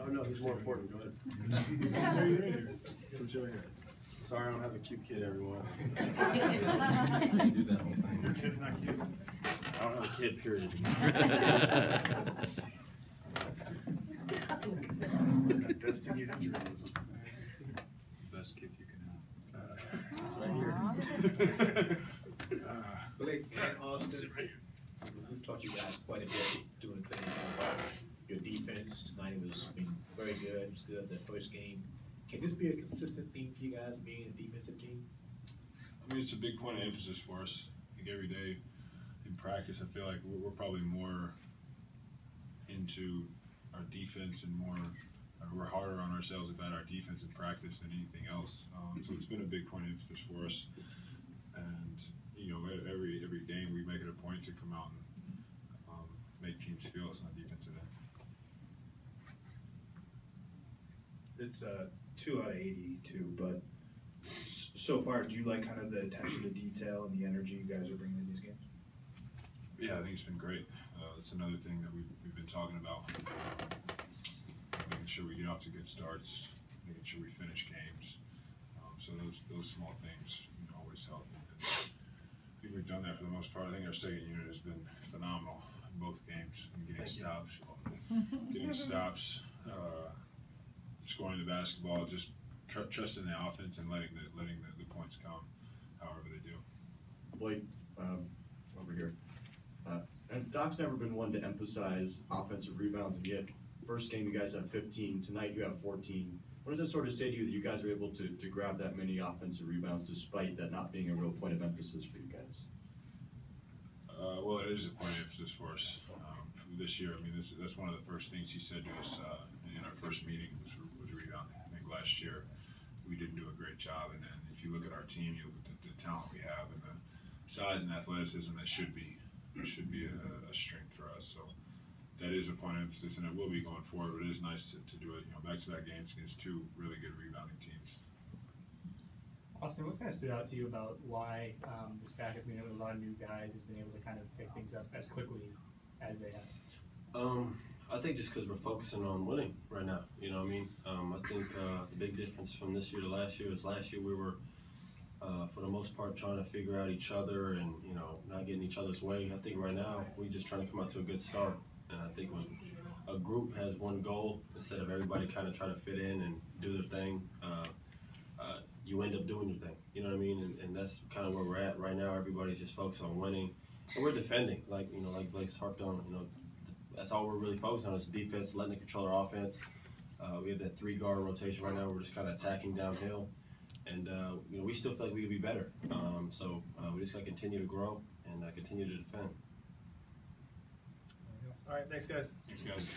Oh, no, he's more important, go ahead. Put your hand. Sorry, I don't have a cute kid, everyone. Your kid's not cute. I don't have a kid, period. Best thing you had your nose Best gift you can have. It's right here. Uh, Blake and Austin, Sit right here. we've talked to you guys quite a bit doing things about your defense. Tonight was, I mean, very good. It was good the first game. Can this be a consistent theme for you guys being a defensive team? I mean, it's a big point of emphasis for us. Like every day in practice, I feel like we're, we're probably more into our defense and more, uh, we're harder on ourselves about our defense in practice than anything else. Um, so it's been a big point of emphasis for us. And, you know, every, every game we make it a point to come out and um, make teams feel us on the defensive end. It's uh, two out of eighty-two, but s- so far, do you like kind of the attention to detail and the energy you guys are bringing in these games? Yeah, I think it's been great. Uh, that's another thing that we've, we've been talking about. Making sure we get off to good starts, making sure we finish games. Um, so those, those small things you know, always help. And I think we've done that for the most part. I think our second unit has been phenomenal in both games and getting Thank you. stops, getting stops, scoring the basketball, just tr- trusting the offense and letting the, letting the, the points come however they do. Blake, um, over here. Uh, and Doc's never been one to emphasize offensive rebounds, and yet, first game you guys have fifteen, tonight you have fourteen. What does that sort of say to you that you guys are able to, to grab that many offensive rebounds despite that not being a real point of emphasis for you guys? Uh, well, it is a point of emphasis for us um, this year. I mean, this, that's one of the first things he said to us uh, in our first meeting was, was rebounding. I think last year we didn't do a great job, and then if you look at our team, you look at the, the talent we have and the size and athleticism that should be should be a, a strength for us. So that is a point of emphasis, and it will be going forward. But it is nice to, to do it. You know, back-to-back games against two really good rebounding teams. Austin, what's kind of stood out to you about why um, this backup unit with a lot of new guys has been able to kind of pick things up as quickly as they have? Um, I think just because we're focusing on winning right now, you know what I mean? Um, I think uh, the big difference from this year to last year is last year we were, uh, for the most part, trying to figure out each other and, you know, not getting each other's way. I think right now we're just trying to come out to a good start. And I think when a group has one goal, instead of everybody kind of trying to fit in and do their thing, uh, uh, you end up doing your thing. You know what I mean? And, and that's kind of where we're at right now. Everybody's just focused on winning. And we're defending, like, you know, like Blake's harped on, you know, that's all we're really focused on is defense, letting it control our offense. Uh, we have that three guard rotation right now. We're just kind of attacking downhill, and uh, you know we still feel like we could be better. Um, so uh, we just got to continue to grow and uh, continue to defend. All right, thanks, guys. Thanks, guys.